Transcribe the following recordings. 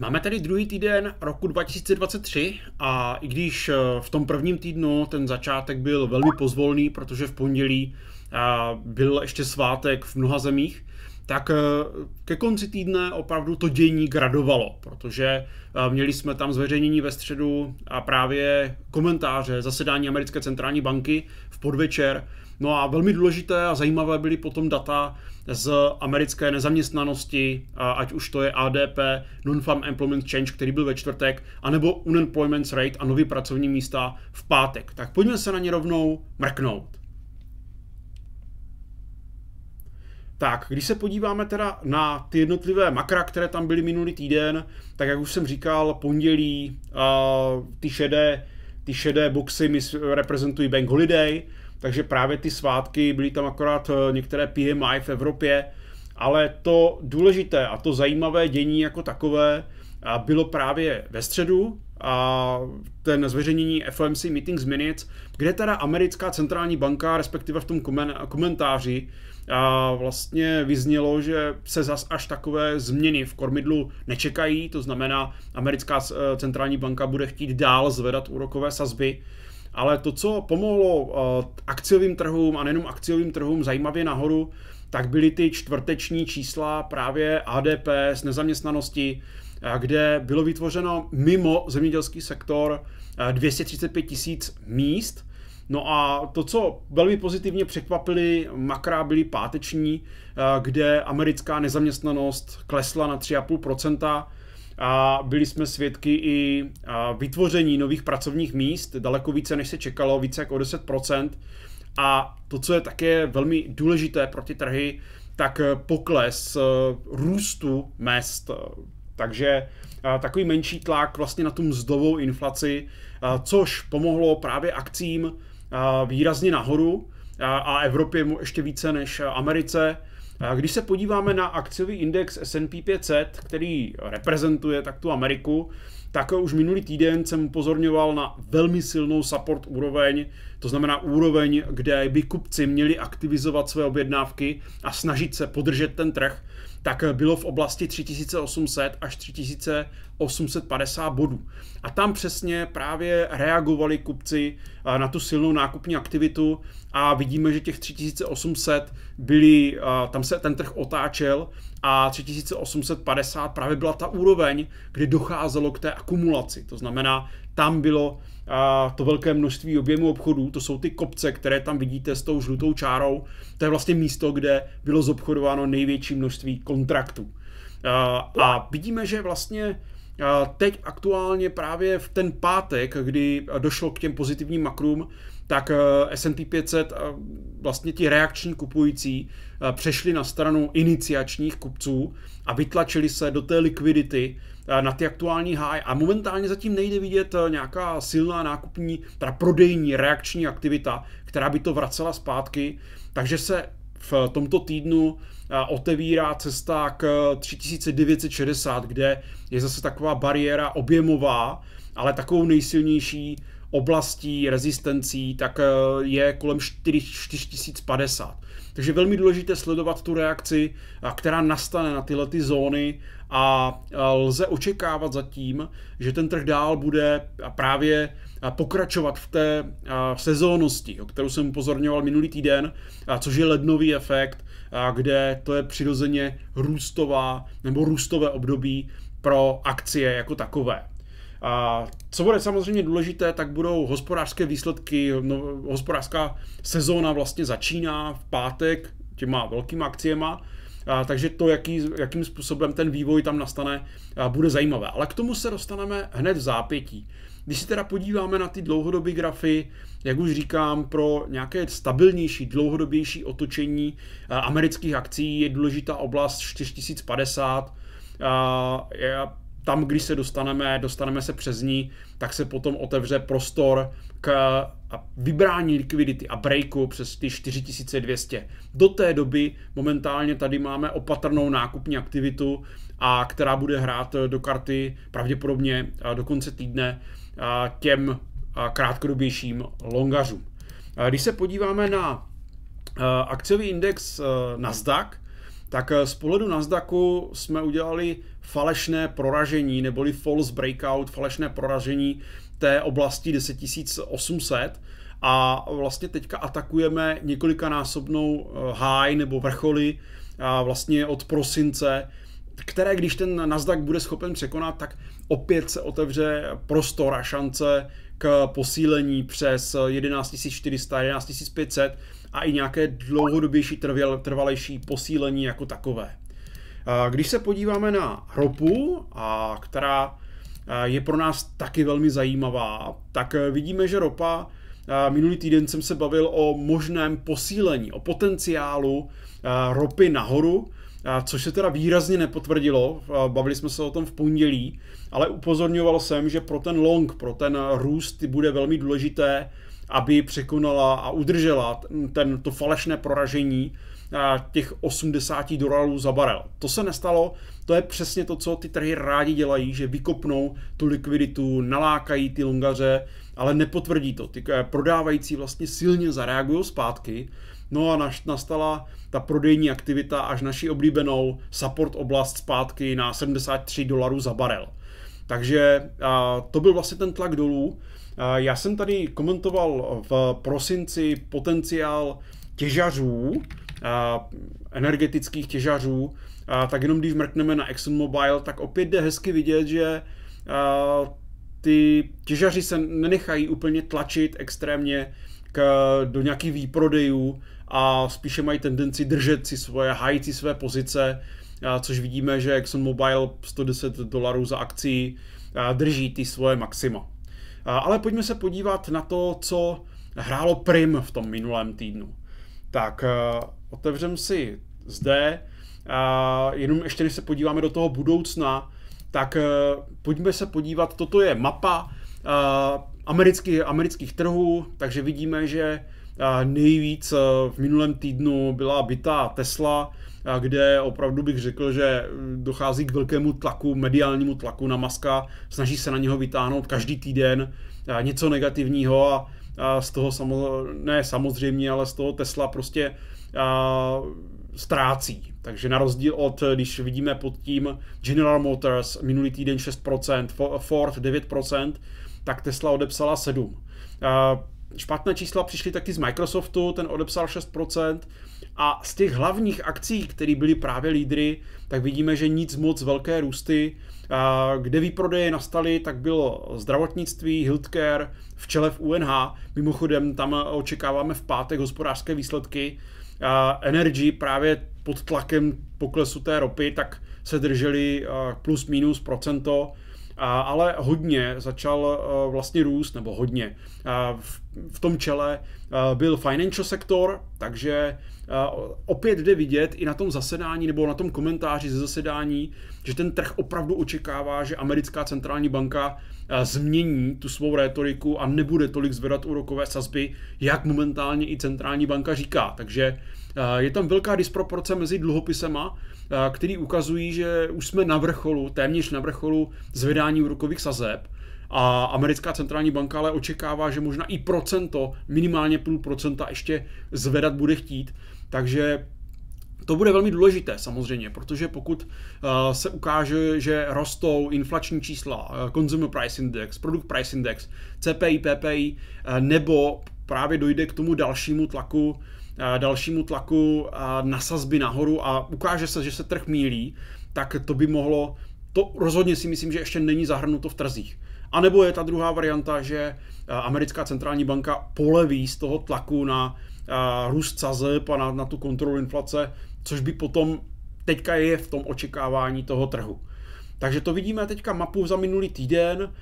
Máme tady druhý týden roku 2023 a i když eh, v tom prvním týdnu ten začátek byl velmi pozvolný, protože v pondělí eh, byl ještě svátek v mnoha zemích, tak eh, ke konci týdne opravdu to dění gradovalo, protože měli jsme tam zveřejnění ve středu a právě komentáře zasedání americké centrální banky v podvečer, No a velmi důležité a zajímavé byly potom data z americké nezaměstnanosti, ať už to je ADP, Non-Farm Employment Change, který byl ve čtvrtek, anebo Unemployment Rate a nový pracovní místa v pátek. Tak pojďme se na ně rovnou mrknout. Tak, když se podíváme teda na ty jednotlivé makra, které tam byly minulý týden, tak jak už jsem říkal, pondělí ty šedé, ty šedé boxy reprezentují Bank Holiday, takže právě ty svátky, byly tam akorát eh, některé PMI v Evropě, ale to důležité a to zajímavé dění jako takové bylo právě ve středu, a ten zveřejnění FOMC Meetings Minutes, kde teda americká centrální banka, respektive v tom komentáři, a vlastně vyznělo, že se zas až takové změny v kormidlu nečekají, to znamená, americká eh, centrální banka bude chtít dál zvedat úrokové sazby, ale to, co pomohlo eh, akciovým trhům a nejenom akciovým trhům zajímavě nahoru, tak byly ty čtvrteční čísla právě ADP z nezaměstnanosti, eh, kde bylo vytvořeno mimo zemědělský sektor 235 eh, tisíc míst. No a to, co velmi pozitivně překvapili makra, byly páteční, kde americká nezaměstnanost klesla na 3,5%, a byli jsme svědky i vytvoření nových pracovních míst, daleko více než se čekalo, více jako 10%. A to, co je také velmi důležité pro ty trhy, tak pokles e, růstu mest. Takže takový menší tlak vlastně na tu mzdovou inflaci, což pomohlo právě akcím výrazně nahoru a Evropě ještě více než Americe. Když se podíváme na akciový index S&P 500, který reprezentuje tak tu Ameriku, tak už minulý týden jsem upozorňoval na velmi silnou support úroveň, to znamená úroveň, kde by kupci měli aktivizovat své objednávky a snažit se podržet ten trh tak bylo v oblasti 3800 až 3850 bodů. A tam přesně právě reagovali kupci eh, na tu silnou nákupní aktivitu a vidíme, že těch 3800 byly, eh, tam se ten trh otáčel a 3850 právě byla ta úroveň, kdy docházelo k té akumulaci. To znamená, tam bylo a to velké množství objemu obchodů, to jsou ty kopce, které tam vidíte s tou žlutou čárou, to je vlastně místo, kde bylo zobchodováno největší množství kontraktů. A, a vidíme, že vlastně teď aktuálně právě v ten pátek, kdy došlo k těm pozitivním makrům, tak S&P 500 vlastně ti reakční kupující přešli na stranu iniciačních kupců a vytlačili se do té likvidity na ty aktuální high a momentálně zatím nejde vidět nějaká silná nákupní, teda prodejní reakční aktivita, která by to vracela zpátky, takže se v tomto týdnu otevírá cesta k 3960, kde je zase taková bariéra objemová, ale takovou nejsilnější oblastí rezistencí, tak je kolem 4050. Takže velmi důležité sledovat tu reakci, která nastane na tyhle ty zóny a lze očekávat zatím, že ten trh dál bude právě pokračovat v té sezónnosti, o kterou jsem upozorňoval minulý týden, což je lednový efekt, kde to je přirozeně růstová nebo růstové období pro akcie jako takové. A co bude samozřejmě důležité, tak budou hospodářské výsledky, no, hospodářská sezóna vlastně začíná v pátek těma velkýma akciema, a, takže to, jaký, jakým způsobem ten vývoj tam nastane, a, bude zajímavé. Ale k tomu se dostaneme hned v zápětí. Když se teda podíváme na ty dlouhodobé grafy, jak už říkám, pro nějaké stabilnější, dlouhodobější otočení amerických akcí je důležitá oblast 4050. A, tam, když se dostaneme, dostaneme se přes ní, tak se potom otevře prostor k vybrání likvidity a breaku přes ty 4200. Do té doby momentálně tady máme opatrnou nákupní aktivitu, a která bude hrát do karty pravděpodobně do konce týdne těm krátkodobějším longařům. Když se podíváme na akciový index Nasdaq, tak z pohledu Nasdaqu jsme udělali falešné proražení, neboli false breakout, falešné proražení té oblasti 10800 a vlastně teďka atakujeme několikanásobnou high nebo vrcholy vlastně od prosince, které když ten Nasdaq bude schopen překonat, tak opět se otevře prostor a šance k posílení přes 11400, 11500 a i nějaké dlouhodobější trvalejší posílení jako takové. Když se podíváme na ropu, a která je pro nás taky velmi zajímavá, tak vidíme, že ropa, minulý týden jsem se bavil o možném posílení, o potenciálu ropy nahoru, což se teda výrazně nepotvrdilo, bavili jsme se o tom v pondělí, ale upozorňoval jsem, že pro ten long, pro ten růst bude velmi důležité, aby překonala a udržela ten, to falešné proražení těch 80 dolarů za barel. To se nestalo, to je přesně to, co ty trhy rádi dělají, že vykopnou tu likviditu, nalákají ty longaře, ale nepotvrdí to. Ty eh, prodávající vlastně silně zareagují zpátky, no a nastala ta prodejní aktivita až naší oblíbenou support oblast zpátky na 73 dolarů za barel. Takže to byl vlastně ten tlak dolů. Já jsem tady komentoval v prosinci potenciál těžařů, energetických těžařů, tak jenom když mrkneme na ExxonMobil, tak opět jde hezky vidět, že ty těžaři se nenechají úplně tlačit extrémně k, do nějakých výprodejů a spíše mají tendenci držet si svoje, hájit si své pozice, což vidíme, že ExxonMobil 110 dolarů za akci drží ty svoje maxima. Ale pojďme se podívat na to, co hrálo prim v tom minulém týdnu. Tak otevřem si zde, jenom ještě než se podíváme do toho budoucna, tak pojďme se podívat, toto je mapa amerických, amerických trhů, takže vidíme, že nejvíc v minulém týdnu byla byta Tesla, kde opravdu bych řekl, že dochází k velkému tlaku, mediálnímu tlaku na Maska, snaží se na něho vytáhnout každý týden něco negativního a, z toho samo, ne samozřejmě, ale z toho Tesla prostě a, ztrácí. Takže na rozdíl od, když vidíme pod tím General Motors minulý týden 6%, Ford 9%, tak Tesla odepsala 7%. A, špatné čísla přišly taky z Microsoftu, ten odepsal 6%, a z těch hlavních akcí, které byly právě lídry, tak vidíme, že nic moc velké růsty. Kde výprodeje nastaly, tak bylo zdravotnictví, healthcare, v čele v UNH. Mimochodem tam očekáváme v pátek hospodářské výsledky. Energy právě pod tlakem poklesu té ropy, tak se drželi plus minus procento ale hodně začal vlastně růst, nebo hodně. V tom čele byl financial sektor, takže opět jde vidět i na tom zasedání nebo na tom komentáři ze zasedání, že ten trh opravdu očekává, že americká centrální banka změní tu svou rétoriku a nebude tolik zvedat úrokové sazby, jak momentálně i centrální banka říká. Takže je tam velká disproporce mezi dluhopisema, který ukazují, že už jsme na vrcholu, téměř na vrcholu zvedání úrokových sazeb a americká centrální banka ale očekává, že možná i procento, minimálně půl procenta ještě zvedat bude chtít. Takže to bude velmi důležité samozřejmě, protože pokud uh, se ukáže, že rostou inflační čísla, uh, Consumer Price Index, Product Price Index, CPI, PPI, nebo právě dojde k tomu dalšímu tlaku, dalšímu tlaku na sazby nahoru a ukáže se, že se trh mílí, tak to by mohlo, to rozhodně si myslím, že ještě není zahrnuto v trzích. A nebo je ta druhá varianta, že americká centrální banka poleví z toho tlaku na růst sazeb a na, na tu kontrolu inflace, což by potom teďka je v tom očekávání toho trhu. Takže to vidíme teďka mapu za minulý týden.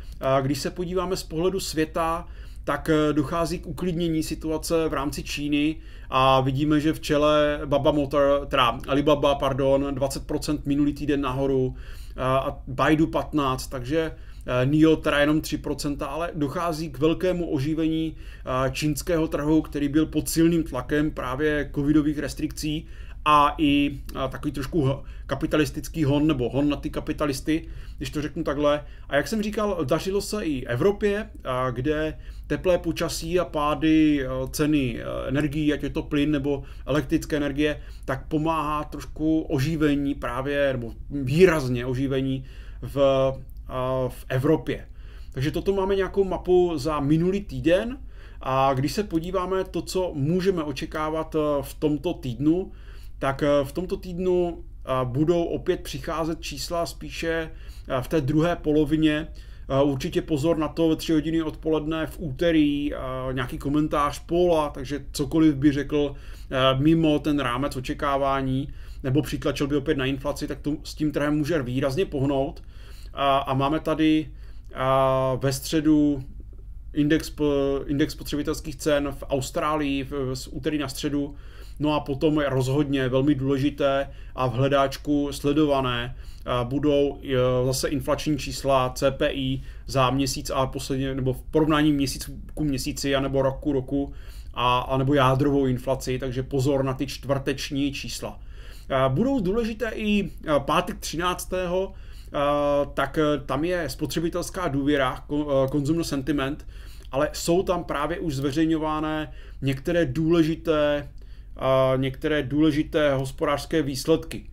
Když se podíváme z pohledu světa, tak e, dochází k uklidnění situace v rámci Číny a vidíme, že v čele Baba Motor, teda Alibaba, pardon, 20% minulý týden nahoru a Baidu 15, takže Eh, NIO teda jenom 3%, ale dochází k velkému oživení eh, čínského trhu, který byl pod silným tlakem právě covidových restrikcí a i takový trošku kapitalistický hon nebo hon na ty kapitalisty, když to řeknu takhle. A jak jsem říkal, dařilo se i Evropě, kde teplé počasí a pády ceny energií, ať je to plyn nebo elektrické energie, tak pomáhá trošku oživení právě, nebo výrazně oživení v, v Evropě. Takže toto máme nějakou mapu za minulý týden a když se podíváme to, co můžeme očekávat v tomto týdnu, tak eh, v tomto týdnu eh, budou opět přicházet čísla spíše eh, v té druhé polovině. Určitě pozor na to ve tři hodiny odpoledne v úterý, nějaký komentář Pola, takže cokoliv by řekl mimo ten rámec očekávání, nebo přitlačil by opět na inflaci, tak to s tím trhem může výrazně pohnout. A máme tady ve středu index, index cen v Austrálii z úterý na středu No a potom je rozhodně velmi důležité a v hledáčku sledované budou e, zase inflační čísla CPI za měsíc a posledně, nebo v porovnání měsíc ku měsíci, anebo roku roku, a, a nebo jádrovou inflaci, takže pozor na ty čtvrteční čísla. Budou důležité i e, pátek 13. tak e, tam je spotřebitelská důvěra, consumer sentiment, ale jsou tam právě už zveřejňované některé důležité některé důležité hospodářské výsledky.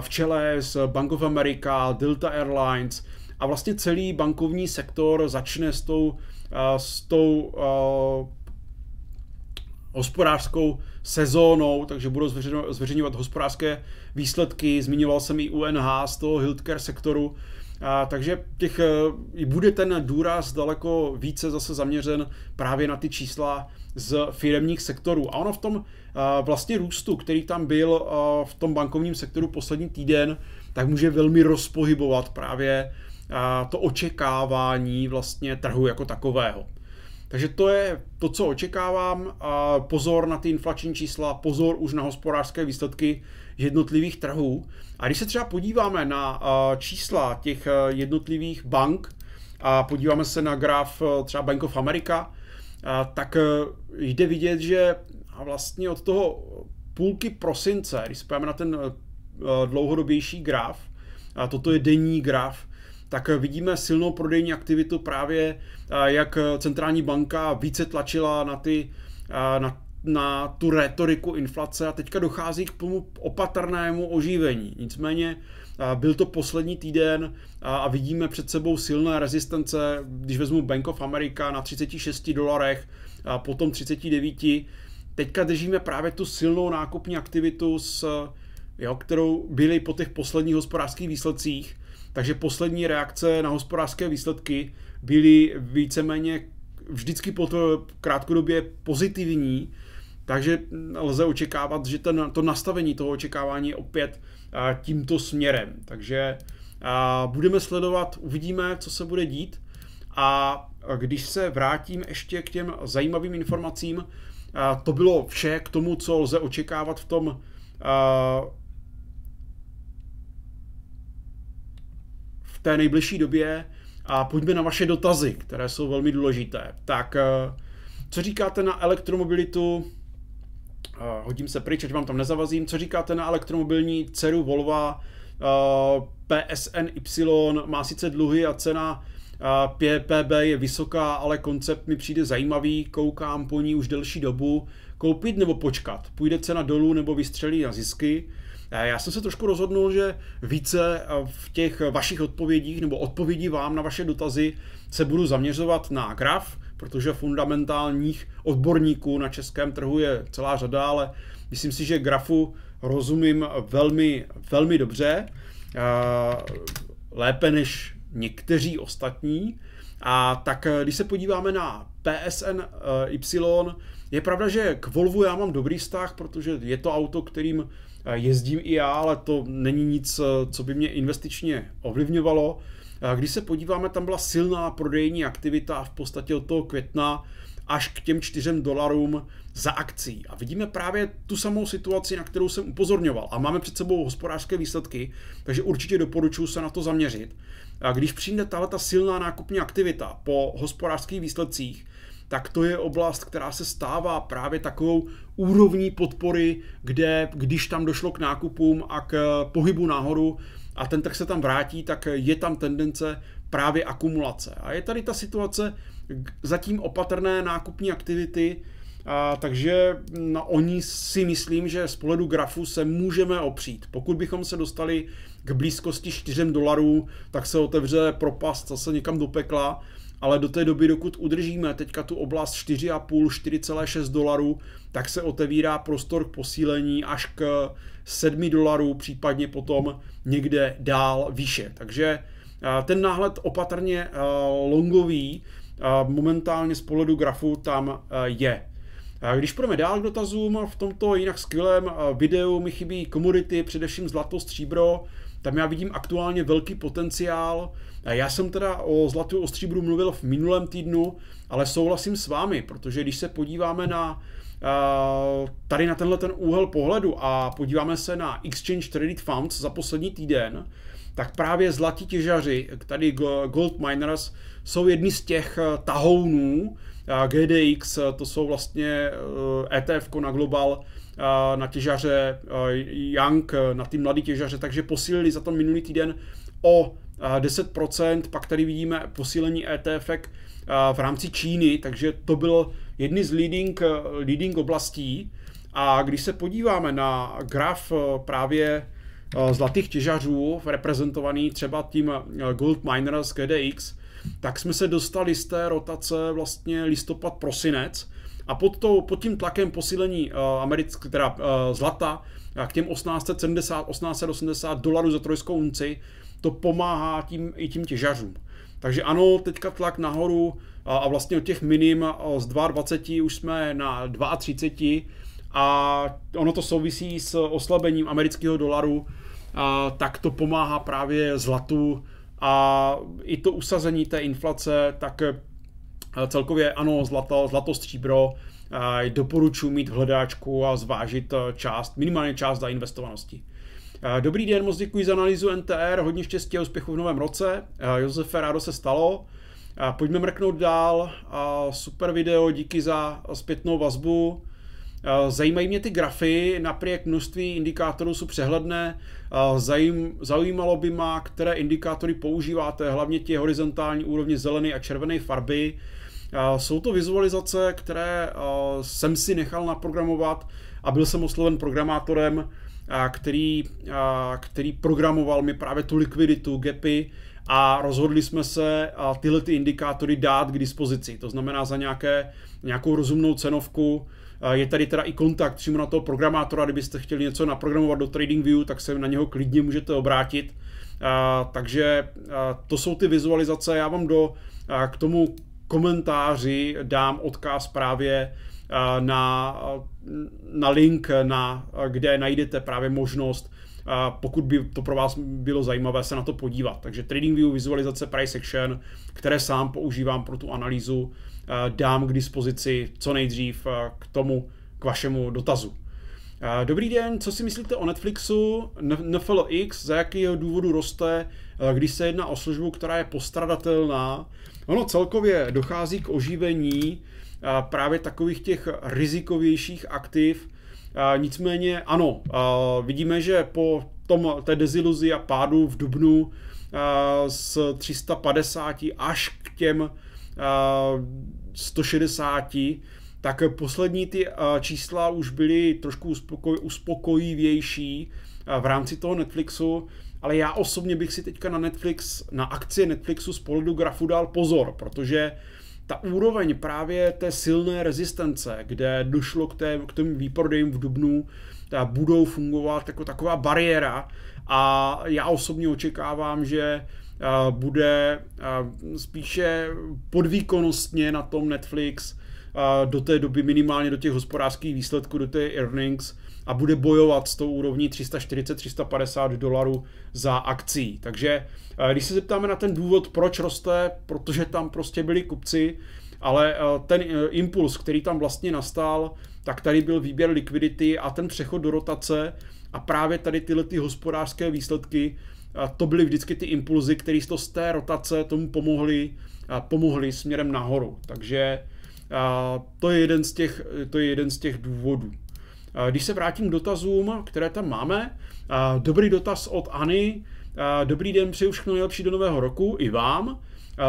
V čele s Bank of America, Delta Airlines a vlastně celý bankovní sektor začne s tou, s tou hospodářskou sezónou, takže budou zveřejňovat hospodářské výsledky. Zmiňoval jsem i UNH z toho healthcare sektoru, a, takže těch, e, bude ten důraz daleko více zase zaměřen právě na ty čísla z firemních sektorů. A ono v tom uh, vlastně růstu, který tam byl uh, v tom bankovním sektoru poslední týden, tak může velmi rozpohybovat právě to očekávání vlastně trhu jako takového. Takže to je to, co očekávám. Pozor na ty inflační čísla, pozor už na hospodářské výsledky jednotlivých trhů. A když se třeba podíváme na čísla těch jednotlivých bank a podíváme se na graf třeba Bank of America, tak e, jde vidět, že vlastně od toho půlky prosince, když se na ten e, dlouhodobější graf, a toto je denní graf, tak vidíme silnou prodejní aktivitu právě, jak centrální banka více tlačila na, ty, na, na tu retoriku inflace a teďka dochází k tomu opatrnému oživení. Nicméně byl to poslední týden a vidíme před sebou silné rezistence, když vezmu Bank of America na 36 dolarech, a potom 39. Teďka držíme právě tu silnou nákupní aktivitu, s, jo, kterou byly po těch posledních hospodářských výsledcích. Takže poslední reakce na hospodářské výsledky byly víceméně vždycky po to krátkodobě pozitivní, takže lze očekávat, že ten, to nastavení toho očekávání je opět tímto směrem. Takže budeme sledovat, uvidíme, co se bude dít. A když se vrátím ještě k těm zajímavým informacím, to bylo vše k tomu, co lze očekávat v tom té nejbližší době a pojďme na vaše dotazy, které jsou velmi důležité. Tak, co říkáte na elektromobilitu Uh, hodím se pryč, ať vám tam nezavazím. Co říkáte na elektromobilní dceru Volvo? Uh, PSNY má sice dluhy a cena PPB je vysoká, ale koncept mi přijde zajímavý, koukám po ní už delší dobu. Koupit nebo počkat? Půjde cena dolů nebo vystřelí na zisky? Já jsem se trošku rozhodnul, že více v těch vašich odpovědích nebo odpovědí vám na vaše dotazy se budu zaměřovat na graf, protože fundamentálních odborníků na českém trhu je celá řada, ale myslím si, že grafu rozumím velmi, velmi dobře, lépe než někteří ostatní. A tak když se podíváme na PSN Y, je pravda, že k Volvu já mám dobrý vztah, protože je to auto, kterým jezdím i já, ale to není nic, co by mě investičně ovlivňovalo. Když se podíváme, tam byla silná prodejní aktivita v podstatě od toho května až k těm 4 dolarům za akcí. A vidíme právě tu samou situaci, na kterou jsem upozorňoval. A máme před sebou hospodářské výsledky, takže určitě doporučuji se na to zaměřit. A když přijde tahle ta silná nákupní aktivita po hospodářských výsledcích, tak to je oblast, která se stává právě takovou úrovní podpory, kde když tam došlo k nákupům a k pohybu nahoru a ten trh se tam vrátí, tak je tam tendence právě akumulace. A je tady ta situace zatím opatrné nákupní aktivity, a, takže no, oni si myslím, že z pohledu grafu se můžeme opřít. Pokud bychom se dostali k blízkosti 4 dolarů, tak se otevře propast zase někam do pekla, ale do té doby, dokud udržíme teďka tu oblast 4,5, 4,6 dolarů, tak se otevírá prostor k posílení až k 7 dolarů, případně potom někde dál výše. Takže ten náhled opatrně longový momentálně z pohledu grafu tam je. Když půjdeme dál k dotazům, v tomto jinak skvělém videu mi chybí komodity, především zlato, stříbro, tam já vidím aktuálně velký potenciál. Já jsem teda o zlatu o stříbru mluvil v minulém týdnu, ale souhlasím s vámi, protože když se podíváme na tady na tenhle ten úhel pohledu a podíváme se na Exchange Traded Funds za poslední týden, tak právě zlatí těžaři, tady Gold Miners, jsou jedni z těch eh, tahounů, GDX, to jsou vlastně ETF e na Global, na těžaře Young, na ty mladý těžaře, takže posílili za to minulý týden o 10%, pak tady vidíme posílení ETF v rámci Číny, takže to byl jedny z leading, leading oblastí. A když se podíváme na graf právě zlatých těžařů, reprezentovaný třeba tím Gold Miners GDX, tak jsme se dostali z té rotace vlastně listopad, prosinec a pod, to, pod tím tlakem posílení uh, americk, teda, uh, zlata k těm 1870, 1880 dolarů za trojskou unci, to pomáhá tím, i tím těžařům. Takže ano, teďka tlak nahoru a, a vlastně od těch minim z 22 už jsme na 32 a ono to souvisí s oslabením amerického dolaru, a, tak to pomáhá právě zlatu a i to usazení té inflace, tak eh, celkově ano, zlato, zlato stříbro, doporučuji mít v hledáčku a zvážit eh, část, minimálně část zainvestovanosti. Dobrý den, moc děkuji za analýzu NTR, hodně štěstí a úspěchu v novém roce. Josefe, rádo se stalo. Pojďme mrknout dál. Super video, díky za zpětnou vazbu. Zajímají mě ty grafy, například množství indikátorů jsou přehledné. Zajím, zajímalo by mě, které indikátory používáte, hlavně ti horizontální úrovně zelené a červené farby. Jsou to vizualizace, které jsem si nechal naprogramovat a byl jsem osloven programátorem, který, který programoval mi právě tu likviditu, gapy a rozhodli jsme se tyhle ty indikátory dát k dispozici. To znamená za nějaké, nějakou rozumnou cenovku je tady teda i kontakt přímo na toho programátora, kdybyste chtěli něco naprogramovat do TradingView, tak se na něho klidně můžete obrátit. Takže to jsou ty vizualizace. Já vám do, k tomu komentáři dám odkaz právě na, na link, na, kde najdete právě možnost pokud by to pro vás bylo zajímavé se na to podívat. Takže TradingView, vizualizace, price action, které sám používám pro tu analýzu, dám k dispozici co nejdřív k tomu, k vašemu dotazu. Dobrý den, co si myslíte o Netflixu, NFLX, za jakého důvodu roste, když se jedná o službu, která je postradatelná. Ono celkově dochází k oživení právě takových těch rizikovějších aktiv, nicméně ano, vidíme, že po tom, té deziluzi a pádu v Dubnu z 350 až k těm 160, tak poslední ty čísla už byly trošku uspokoj, uspokojivější v rámci toho Netflixu, ale já osobně bych si teďka na Netflix, na akcie Netflixu z pohledu grafu dal pozor, protože ta úroveň právě té silné rezistence, kde došlo k, té, k těm výprodejům v Dubnu, budou fungovat jako taková bariéra a já osobně očekávám, že bude spíše podvýkonnostně na tom Netflix do té doby minimálně do těch hospodářských výsledků, do té earnings a bude bojovat s tou úrovní 340-350 dolarů za akcí. Takže když se zeptáme na ten důvod, proč roste, protože tam prostě byli kupci, ale ten e, impuls, který tam vlastně nastal, tak tady byl výběr likvidity a ten přechod do rotace a právě tady tyhle ty hospodářské výsledky to byly vždycky ty impulzy, které z té rotace tomu pomohly, pomohly směrem nahoru. Takže to, je jeden z těch, to je jeden z těch důvodů. Když se vrátím k dotazům, které tam máme, dobrý dotaz od Ani. Dobrý den, přeju všechno nejlepší do nového roku i vám.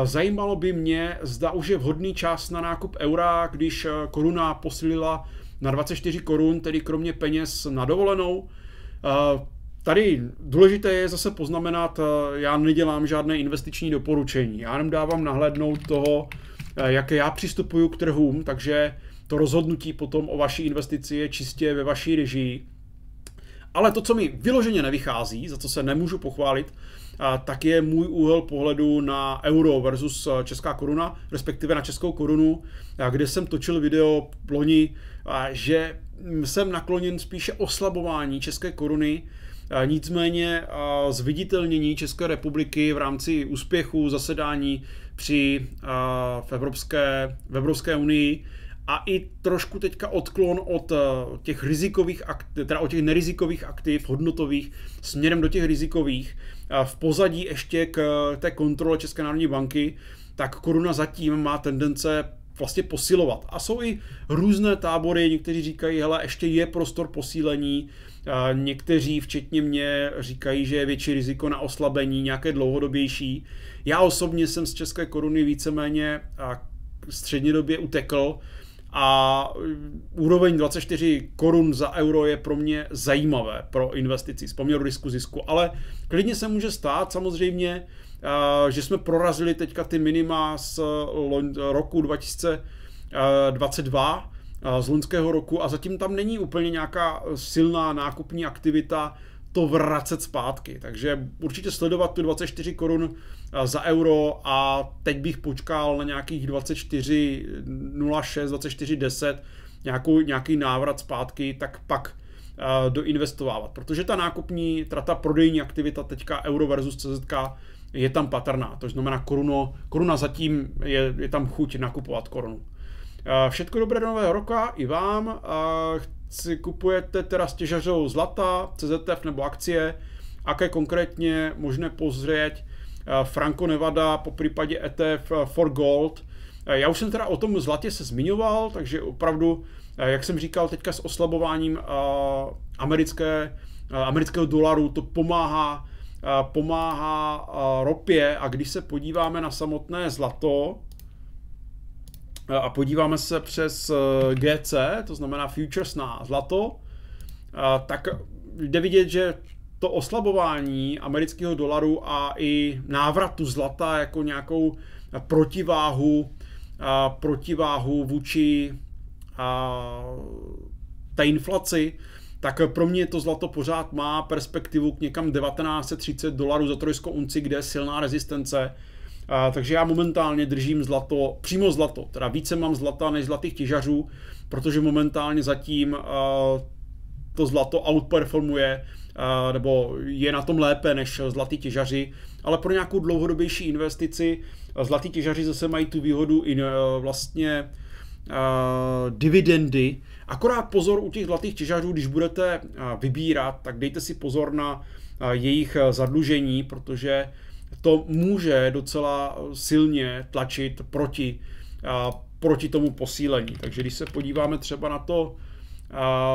Zajímalo by mě, zda už je vhodný čas na nákup eura, když koruna posílila na 24 korun, tedy kromě peněz na dovolenou. Tady důležité je zase poznamenat, já nedělám žádné investiční doporučení. Já jenom dávám nahlédnout toho, jak já přistupuju k trhům, takže to rozhodnutí potom o vaší investici je čistě ve vaší režii. Ale to, co mi vyloženě nevychází, za co se nemůžu pochválit, tak je můj úhel pohledu na euro versus česká koruna, respektive na českou korunu, kde jsem točil video loni, že jsem nakloněn spíše oslabování české koruny, nicméně zviditelnění České republiky v rámci úspěchu zasedání při v Evropské, v Evropské unii a i trošku teďka odklon od těch rizikových aktiv, teda od těch nerizikových aktiv, hodnotových, směrem do těch rizikových, v pozadí ještě k té kontrole České národní banky, tak koruna zatím má tendence vlastně posilovat. A jsou i různé tábory, někteří říkají, hele, ještě je prostor posílení, někteří, včetně mě, říkají, že je větší riziko na oslabení, nějaké dlouhodobější. Já osobně jsem z české koruny víceméně střednědobě utekl, a úroveň 24 korun za euro je pro mě zajímavé pro investici z poměru risku zisku, ale klidně se může stát samozřejmě, že jsme prorazili teďka ty minima z roku 2022 z loňského roku a zatím tam není úplně nějaká silná nákupní aktivita to vracet zpátky. Takže určitě sledovat tu 24 korun eh, za euro a teď bych počkal na nějakých 24,06, 24,10, nějakou, nějaký návrat zpátky, tak pak uh, doinvestovávat. Protože ta nákupní, teda ta prodejní aktivita teďka euro versus CZK je tam patrná. To znamená koruno, koruna zatím je, je tam chuť nakupovat korunu. Uh, všetko dobré do nového roka i vám. Si kupujete teda stěžařou zlata, CZF nebo akcie, aké konkrétně možné pozrieť eh, Franco Nevada, po případě ETF eh, for Gold. Eh, já už jsem teda o tom zlatě se zmiňoval, takže opravdu, jak jsem říkal, teďka s oslabováním americké, amerického dolaru to pomáhá, pomáhá ropě a když se podíváme na samotné zlato, a podíváme se přes eh, GC, to znamená futures na zlato, tak jde vidět, že to oslabování amerického dolaru a i návratu zlata jako nějakou protiváhu, protiváhu vůči té inflaci, tak pro mě to zlato pořád má perspektivu k někam 1930 dolarů za trojskou unci, kde je silná rezistence a, takže já momentálně držím zlato, přímo zlato, teda více mám zlata než zlatých těžařů, protože momentálně zatím a, to zlato outperformuje a, nebo je na tom lépe než zlatý těžaři, ale pro nějakou dlouhodobější investici zlatý těžaři zase mají tu výhodu i vlastně dividendy. Akorát pozor u těch zlatých těžařů, když budete vybírat, tak dejte si pozor na jejich zadlužení, protože to může docela silně tlačit proti, proti tomu posílení. Takže když se podíváme třeba na to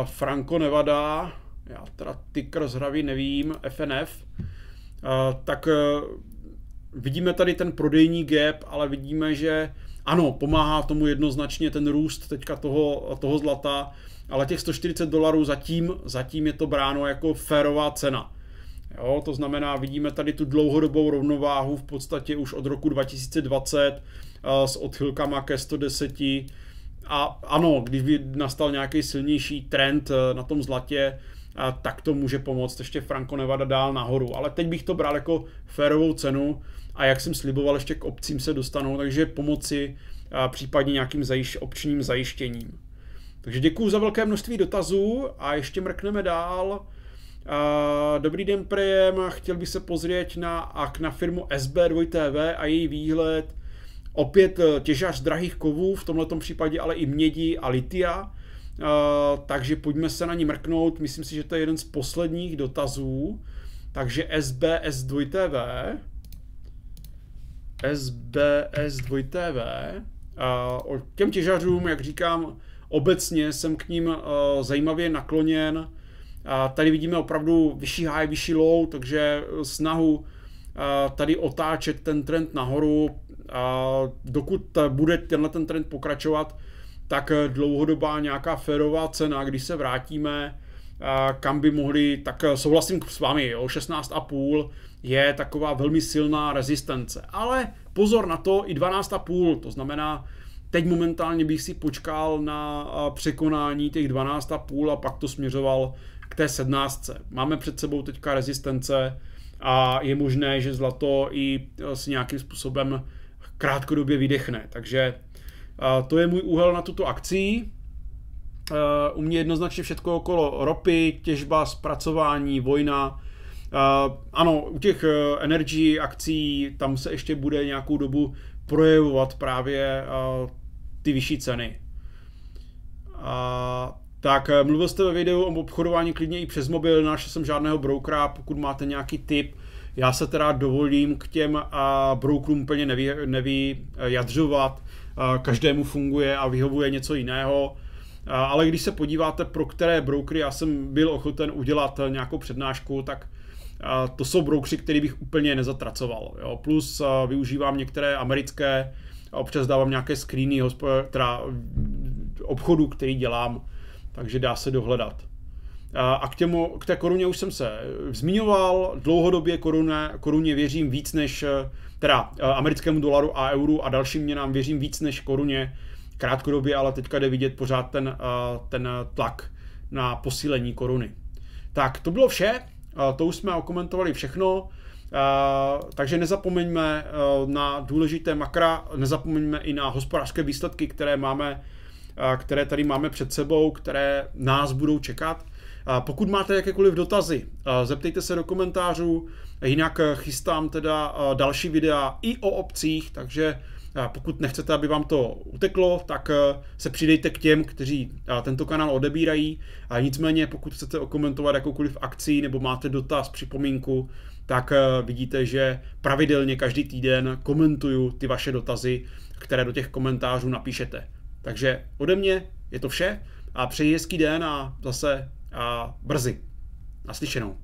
Franco Nevada, já teda ticker zhravý nevím, FNF, tak e, vidíme tady ten prodejní gap, ale vidíme, že ano, pomáhá tomu jednoznačně ten růst teďka toho, toho zlata, ale těch 140 dolarů zatím, zatím je to bráno jako férová cena. Jo, to znamená, vidíme tady tu dlouhodobou rovnováhu v podstatě už od roku 2020 uh, s odchylkama ke 110. A ano, když by nastal nějaký silnější trend uh, na tom zlatě, uh, tak to může pomoct ještě Franco Nevada dál nahoru. Ale teď bych to bral jako férovou cenu a jak jsem sliboval, ještě k obcím se dostanou, takže pomoci případně nějakým zajiš- občním zajištěním. Takže děkuji za velké množství dotazů a ještě mrkneme dál. Dobrý den prejem, chtěl bych se pozrieť na, na firmu SB2TV a její výhled. Opět eh, těžař drahých kovů, v tomto případě ale i mědi a litia. Takže pojďme se na ní mrknout, myslím si, že to je jeden z posledních dotazů. Takže SBS2TV SBS2TV O těm těžařům, jak říkám, obecně jsem k ním zajímavě nakloněn. Tady vidíme opravdu vyšší high, vyšší low, takže snahu tady otáčet ten trend nahoru. Dokud bude tenhle ten trend pokračovat, tak dlouhodobá nějaká férová cena, když se vrátíme, kam by mohli, tak souhlasím s vámi, o 16,5 je taková velmi silná rezistence. Ale pozor na to, i 12,5, to znamená, teď momentálně bych si počkal na překonání těch 12,5 a pak to směřoval k té 17. Máme před sebou teďka rezistence a je možné, že zlato i si nějakým způsobem krátkodobě vydechne. Takže to je můj úhel na tuto akci. U mě jednoznačně všechno okolo ropy, těžba, zpracování, vojna. Ano, u těch energy akcí tam se ještě bude nějakou dobu projevovat právě ty vyšší ceny. Tak eh, mluvil jste ve videu o obchodování klidně i přes mobil, našel jsem žádného brokera, pokud máte nějaký tip, já se teda dovolím k těm a brokerům úplně neví, nevyjadřovat, každému funguje a vyhovuje něco jiného, ale když se podíváte, pro které brokery já jsem byl ochoten udělat nějakou přednášku, tak to jsou brokery, který bych úplně nezatracoval. Jo. Plus využívám některé americké, občas dávám nějaké screeny teda obchodu, který dělám, takže dá se dohledat. A k, těmu, k té koruně už jsem se zmiňoval, dlouhodobě koruně, koruně věřím víc než, teda americkému dolaru a euru a dalším měnám věřím víc než koruně, krátkodobě, ale teďka jde vidět pořád ten, ten tlak na posílení koruny. Tak, to bylo vše, to už jsme okomentovali všechno, takže nezapomeňme na důležité makra, nezapomeňme i na hospodářské výsledky, které máme které tady máme před sebou, které nás budou čekat. Pokud máte jakékoliv dotazy, zeptejte se do komentářů, jinak chystám teda další videa i o obcích, takže pokud nechcete, aby vám to uteklo, tak se přidejte k těm, kteří tento kanál odebírají. A nicméně, pokud chcete okomentovat jakoukoliv akci nebo máte dotaz, připomínku, tak vidíte, že pravidelně každý týden komentuju ty vaše dotazy, které do těch komentářů napíšete. Takže ode mě je to vše a přeji hezký den a zase a brzy. Naslyšenou.